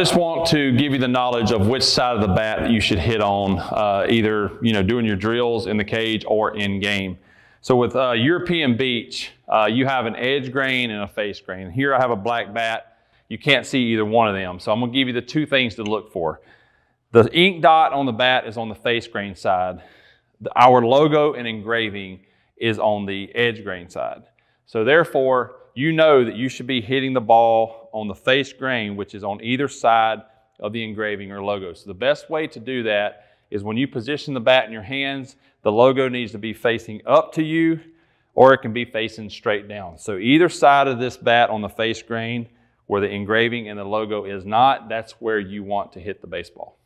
just want to give you the knowledge of which side of the bat you should hit on, uh, either you know doing your drills in the cage or in game. So with uh, European Beech, uh, you have an edge grain and a face grain. Here I have a black bat. You can't see either one of them. So I'm gonna give you the two things to look for. The ink dot on the bat is on the face grain side. Our logo and engraving is on the edge grain side. So therefore, you know that you should be hitting the ball on the face grain, which is on either side of the engraving or logo. So the best way to do that is when you position the bat in your hands, the logo needs to be facing up to you or it can be facing straight down. So either side of this bat on the face grain where the engraving and the logo is not, that's where you want to hit the baseball.